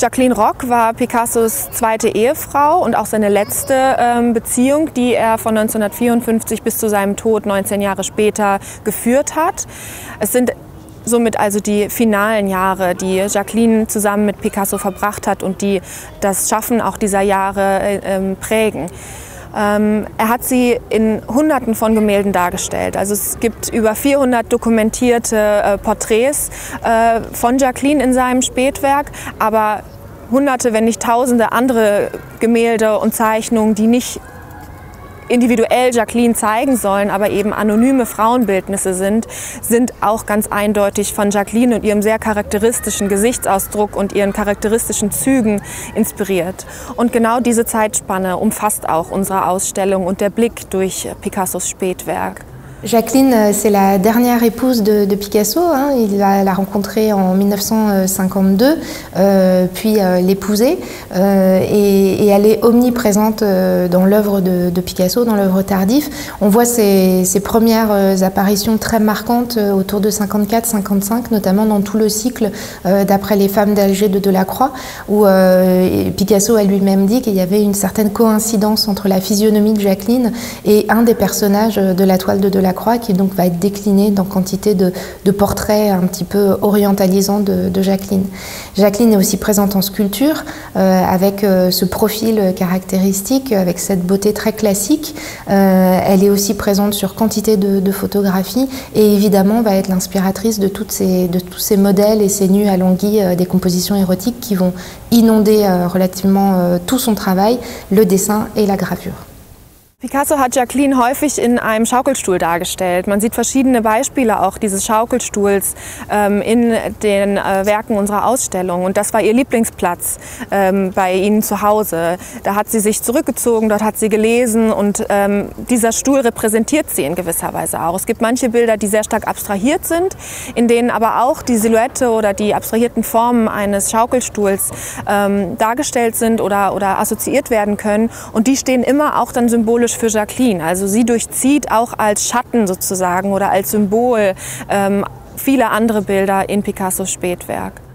Jacqueline Rock war Picassos zweite Ehefrau und auch seine letzte ähm, Beziehung, die er von 1954 bis zu seinem Tod 19 Jahre später geführt hat. Es sind somit also die finalen Jahre, die Jacqueline zusammen mit Picasso verbracht hat und die das Schaffen auch dieser Jahre äh, ähm, prägen. Ähm, er hat sie in Hunderten von Gemälden dargestellt. Also es gibt über 400 dokumentierte äh, Porträts äh, von Jacqueline in seinem Spätwerk, aber Hunderte, wenn nicht Tausende andere Gemälde und Zeichnungen, die nicht individuell Jacqueline zeigen sollen, aber eben anonyme Frauenbildnisse sind, sind auch ganz eindeutig von Jacqueline und ihrem sehr charakteristischen Gesichtsausdruck und ihren charakteristischen Zügen inspiriert. Und genau diese Zeitspanne umfasst auch unsere Ausstellung und der Blick durch Picassos Spätwerk. Jacqueline, euh, c'est la dernière épouse de, Picasso. Hein. Il la rencontrer en 1952, euh, puis euh, l'épouser. et, elle est omniprésente dans l'œuvre de, Picasso, dans l'œuvre tardif. On voit ses, premières apparitions très marquantes autour de 54-55, notamment dans tout le cycle d'après les femmes d'Alger de Delacroix, où Picasso a lui-même dit qu'il y avait une certaine coïncidence entre la physionomie de Jacqueline et un des personnages de la toile de Delacroix croix qui donc va être déclinée dans quantité de, portraits un petit peu orientalisants de, Jacqueline. Jacqueline est aussi présente en sculpture euh, avec euh, ce profil caractéristique, avec cette beauté très classique. Euh, elle est aussi présente sur quantité de, photographies et évidemment va être l'inspiratrice de, tous ces modèles et ces nus à des compositions érotiques qui vont inonder relativement tout son travail, le dessin et la gravure. Picasso hat Jacqueline häufig in einem Schaukelstuhl dargestellt. Man sieht verschiedene Beispiele auch dieses Schaukelstuhls ähm, in den äh, Werken unserer Ausstellung. Und das war ihr Lieblingsplatz ähm, bei ihnen zu Hause. Da hat sie sich zurückgezogen, dort hat sie gelesen und ähm, dieser Stuhl repräsentiert sie in gewisser Weise auch. Es gibt manche Bilder, die sehr stark abstrahiert sind, in denen aber auch die Silhouette oder die abstrahierten Formen eines Schaukelstuhls ähm, dargestellt sind oder, oder assoziiert werden können. Und die stehen immer auch dann symbolisch symbolisch für Jacqueline. Also sie durchzieht auch als Schatten sozusagen oder als Symbol ähm, viele andere Bilder in Picassos Spätwerk.